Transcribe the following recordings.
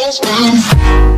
Hello,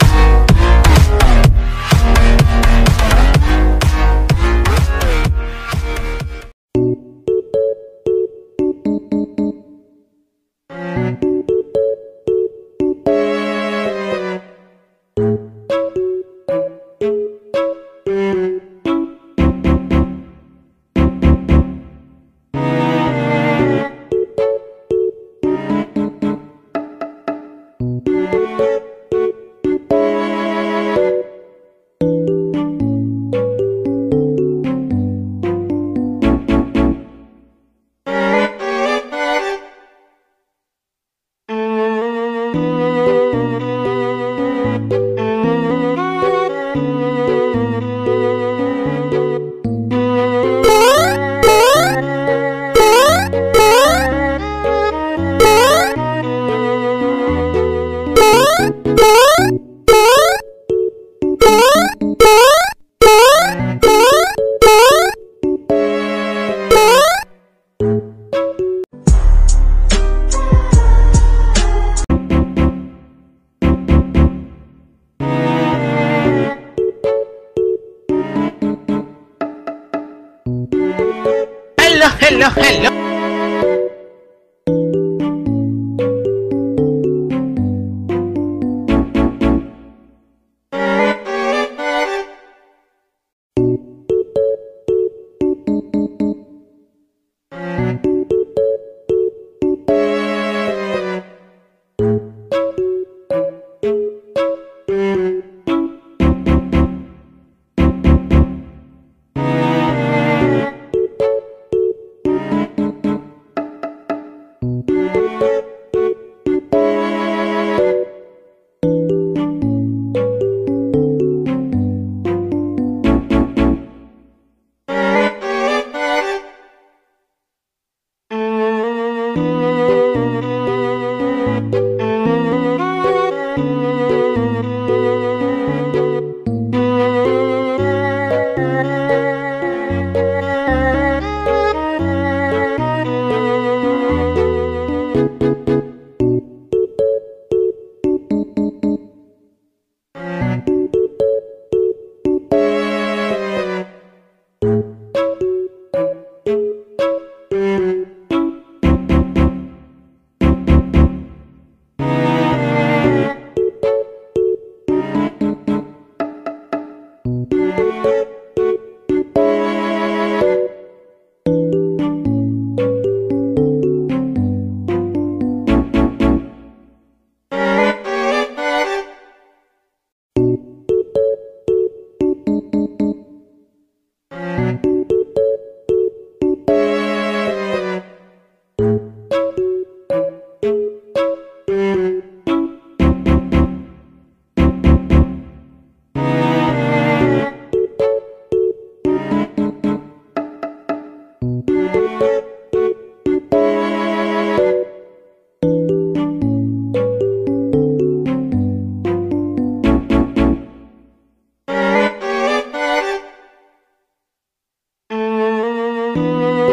Música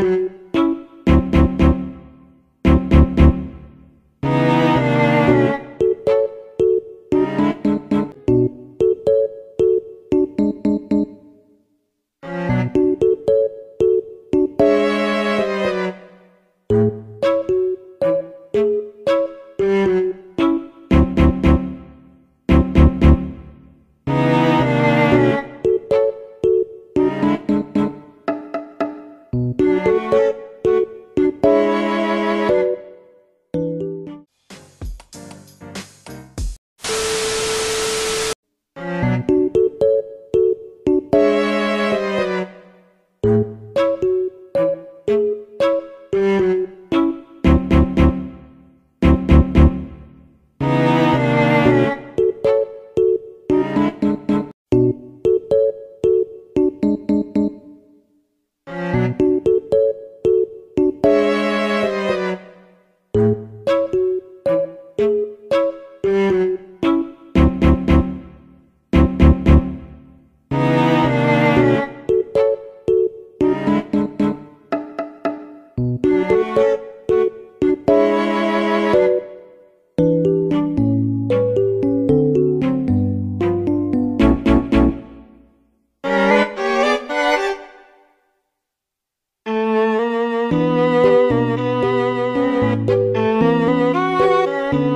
and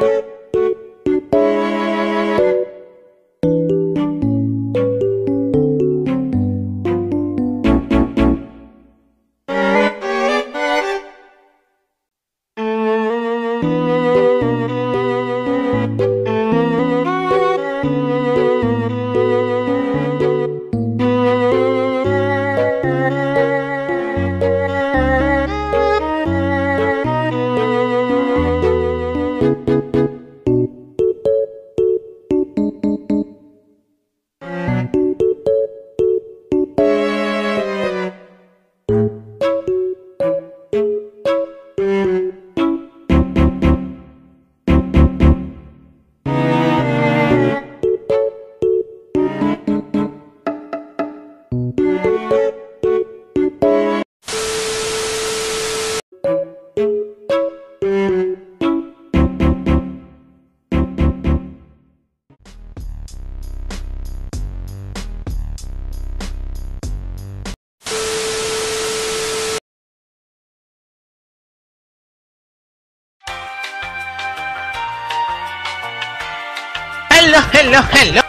hello, hello, hello.